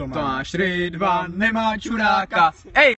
Tomáš Rydvan nemá čuráka. Ej!